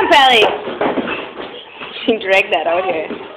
on, Pally. She dragged that out here.